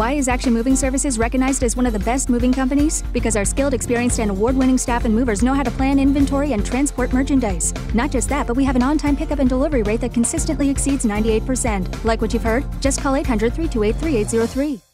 Why is Action Moving Services recognized as one of the best moving companies? Because our skilled, experienced, and award winning staff and movers know how to plan inventory and transport merchandise. Not just that, but we have an on time pickup and delivery rate that consistently exceeds 98%. Like what you've heard? Just call 800 328 3803.